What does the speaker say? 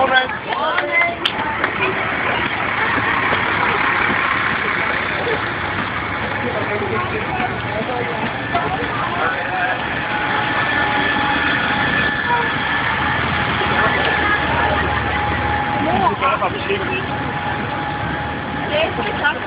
Moment. Deze